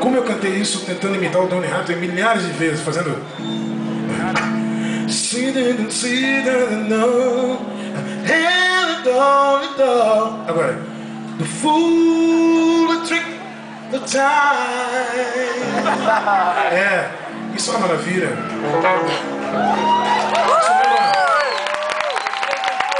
como eu cantei isso tentando imitar o Donny Hathaway milhares de vezes, fazendo. Agora, the fool, the trick, the time. É, isso é uma maravilha.